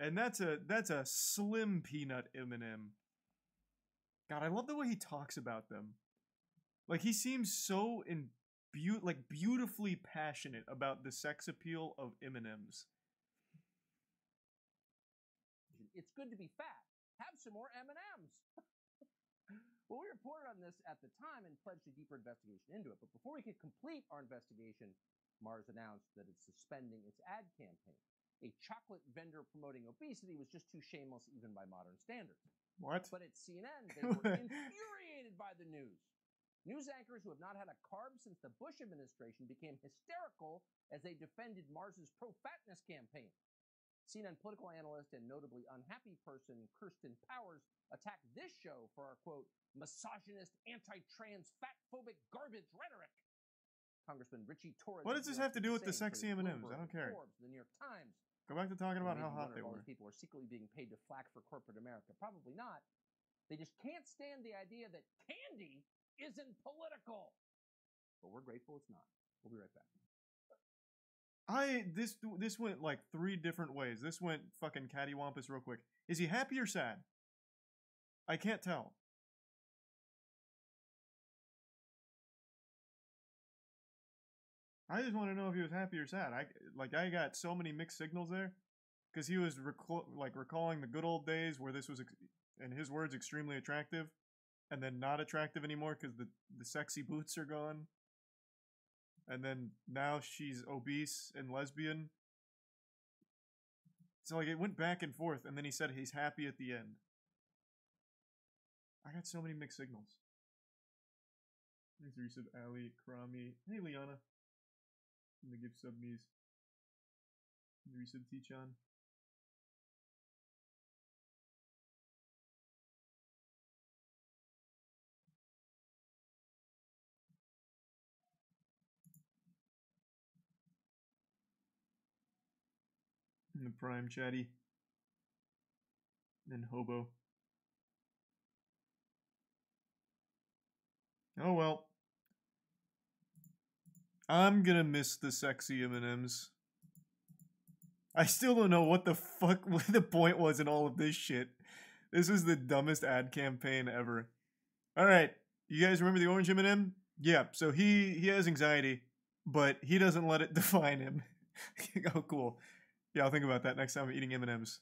and that's a that's a slim peanut M&M. God, I love the way he talks about them. Like he seems so in beau- like beautifully passionate about the sex appeal of M&Ms. It's good to be fat. Have some more M&Ms. well, we reported on this at the time and pledged a deeper investigation into it. But before we could complete our investigation, Mars announced that it's suspending its ad campaign. A chocolate vendor promoting obesity was just too shameless even by modern standards. What? But at CNN, they were infuriated by the news. News anchors who have not had a carb since the Bush administration became hysterical as they defended Mars's pro fatness campaign. CNN political analyst and notably unhappy person Kirsten Powers attacked this show for our quote, misogynist, anti trans, fat phobic garbage rhetoric. Congressman Richie Torres. What does this have to do with the sexy M&Ms? I don't care. Forbes, the New York Times. Go back to talking about how hot they were. people are secretly being paid to flack for corporate America. Probably not. They just can't stand the idea that candy isn't political. But we're grateful it's not. We'll be right back. I this this went like three different ways. This went fucking cattywampus real quick. Is he happy or sad? I can't tell. I just want to know if he was happy or sad. I like I got so many mixed signals there because he was recall, like recalling the good old days where this was, ex- in his words, extremely attractive, and then not attractive anymore because the the sexy boots are gone. And then now she's obese and lesbian. So like it went back and forth, and then he said he's happy at the end. I got so many mixed signals. Thanks, resub Ali, Krami. Hey, Liana. And the gift sub me's. The resub Tichan. And the prime chatty. And hobo. Oh well. I'm gonna miss the sexy M&Ms. I still don't know what the fuck what the point was in all of this shit. This is the dumbest ad campaign ever. All right, you guys remember the orange M&M? Yeah. So he he has anxiety, but he doesn't let it define him. oh, cool. Yeah, I'll think about that next time I'm eating M&Ms.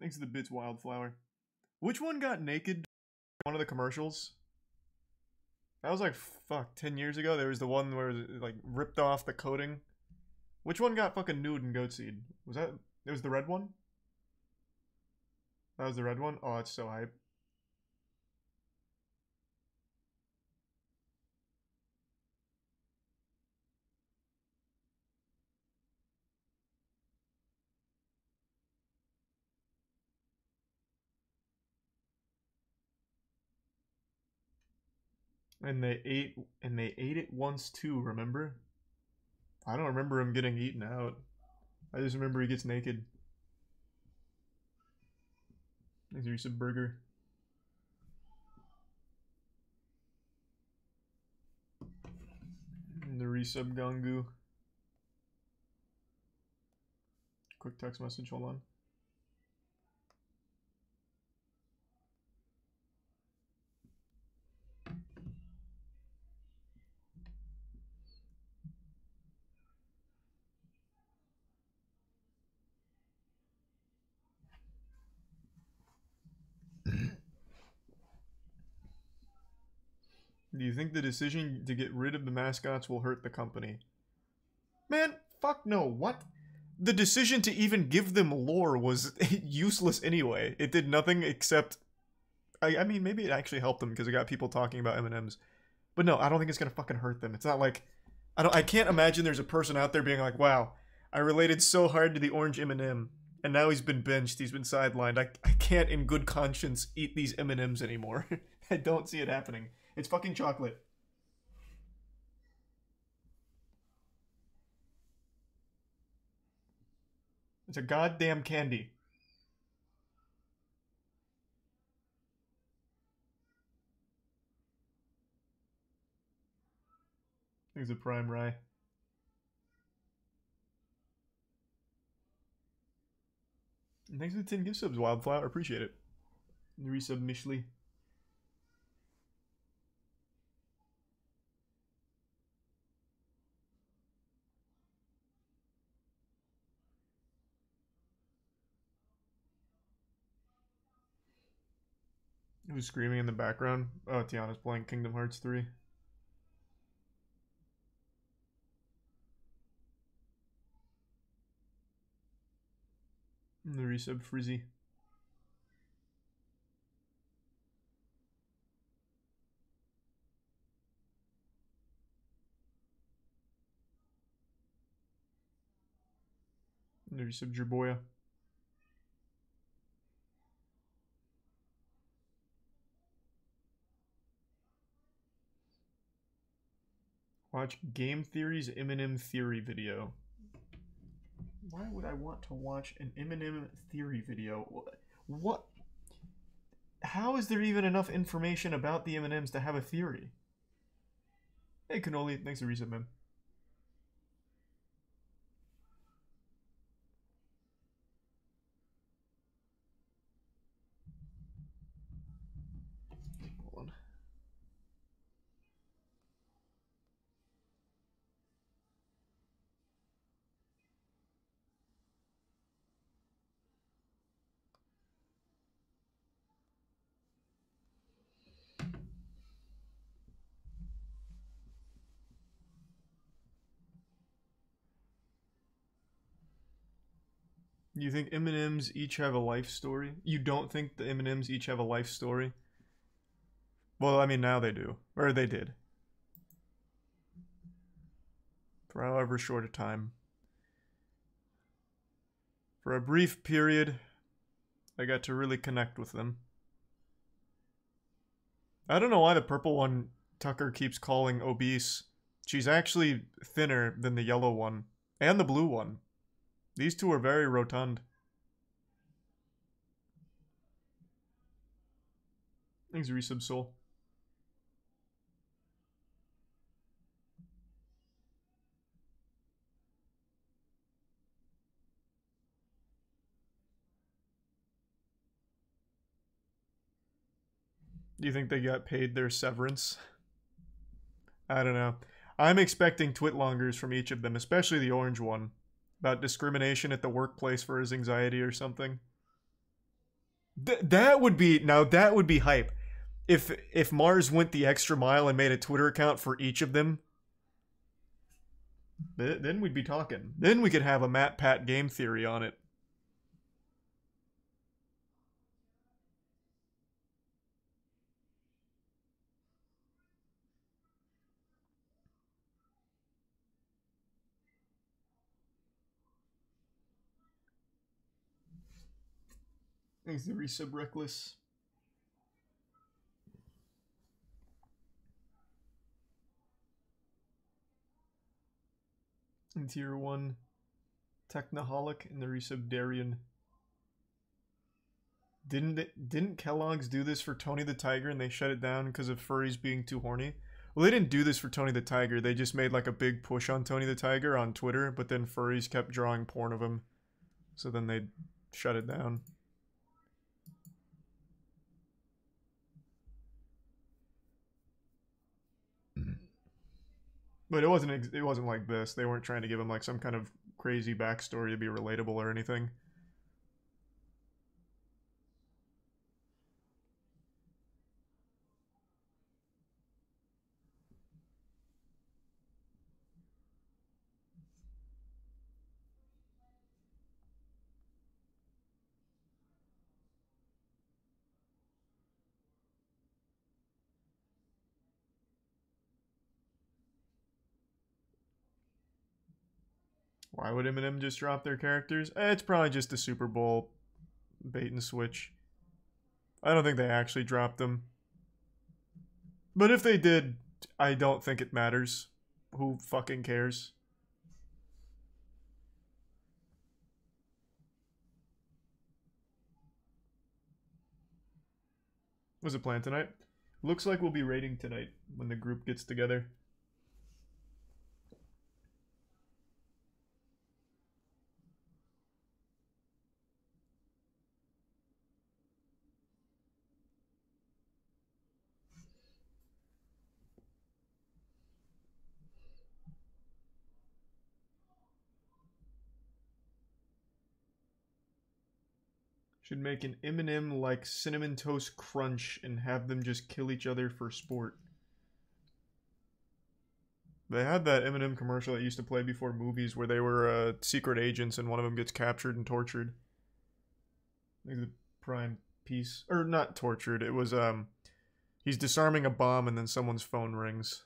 Thanks to the bits wildflower. Which one got naked? One of the commercials. That was like fuck ten years ago. There was the one where it like ripped off the coating. Which one got fucking nude in goat seed? Was that? It was the red one. That was the red one. Oh, it's so hype. And they ate and they ate it once too, remember? I don't remember him getting eaten out. I just remember he gets naked. Here's a burger. And the resub Gangu. Quick text message, hold on. Do you think the decision to get rid of the mascots will hurt the company? Man, fuck no. What? The decision to even give them lore was useless anyway. It did nothing except. I, I mean, maybe it actually helped them because it got people talking about M&Ms. But no, I don't think it's gonna fucking hurt them. It's not like I don't. I can't imagine there's a person out there being like, "Wow, I related so hard to the orange M&M, and now he's been benched. He's been sidelined. I, I can't, in good conscience, eat these M&Ms anymore." I don't see it happening. It's fucking chocolate. It's a goddamn candy. There's a prime rye. Thanks for the 10 gift subs, Wildflower. Appreciate it. Resub Mishley. Who's screaming in the background? Oh, Tiana's playing Kingdom Hearts 3. And the resub Frizzy. The resub Jerboya. Watch Game Theory's M&M Theory video. Why would I want to watch an M&M Theory video? What? How is there even enough information about the M&Ms to have a theory? Hey, Cannoli, thanks for reset, man. You think M&Ms each have a life story? You don't think the M&Ms each have a life story? Well, I mean, now they do. Or they did. For however short a time. For a brief period, I got to really connect with them. I don't know why the purple one Tucker keeps calling obese. She's actually thinner than the yellow one. And the blue one. These two are very rotund. Thanks, Resub Soul. Do you think they got paid their severance? I don't know. I'm expecting twitlongers from each of them, especially the orange one about discrimination at the workplace for his anxiety or something. Th- that would be now that would be hype. If if Mars went the extra mile and made a Twitter account for each of them, th- then we'd be talking. Then we could have a MatPat game theory on it. Thanks to resub reckless. In tier one, Technoholic and the resub Darian. Didn't it, didn't Kellogg's do this for Tony the Tiger and they shut it down because of furries being too horny? Well, they didn't do this for Tony the Tiger. They just made like a big push on Tony the Tiger on Twitter, but then furries kept drawing porn of him. So then they shut it down. But it wasn't it wasn't like this. They weren't trying to give him like some kind of crazy backstory to be relatable or anything. Why would M&M just drop their characters? Eh, it's probably just a Super Bowl bait and switch. I don't think they actually dropped them. But if they did, I don't think it matters. Who fucking cares? What's the plan tonight? Looks like we'll be raiding tonight when the group gets together. Should make an M&M like Cinnamon Toast Crunch and have them just kill each other for sport. They had that M&M commercial that used to play before movies where they were uh, secret agents and one of them gets captured and tortured. Think the prime piece or not tortured. It was um he's disarming a bomb and then someone's phone rings.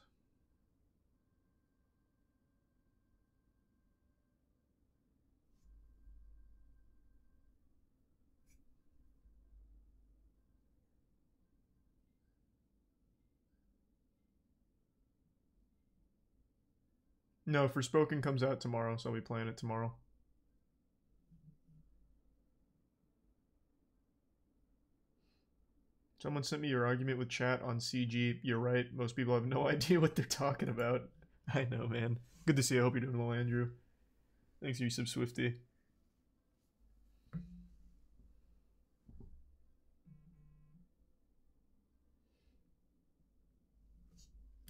No, Forspoken comes out tomorrow, so I'll be playing it tomorrow. Someone sent me your argument with chat on CG. You're right. Most people have no idea what they're talking about. I know, man. Good to see you. I hope you're doing well, Andrew. Thanks, you sub Swifty.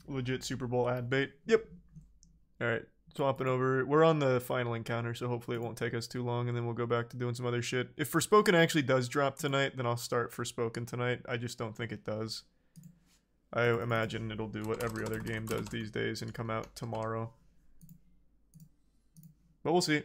Legit Super Bowl ad bait. Yep. Alright, swapping over. We're on the final encounter, so hopefully it won't take us too long, and then we'll go back to doing some other shit. If Forspoken actually does drop tonight, then I'll start Forspoken tonight. I just don't think it does. I imagine it'll do what every other game does these days and come out tomorrow. But we'll see.